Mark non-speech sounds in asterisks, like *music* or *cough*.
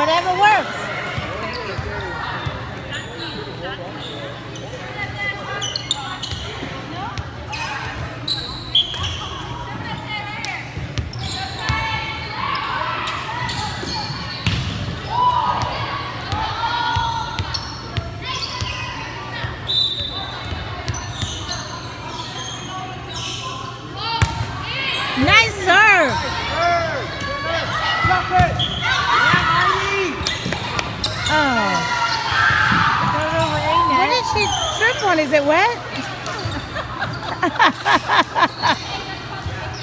whatever works. Nice serve. Oh. What did she trip on? Is it wet? *laughs*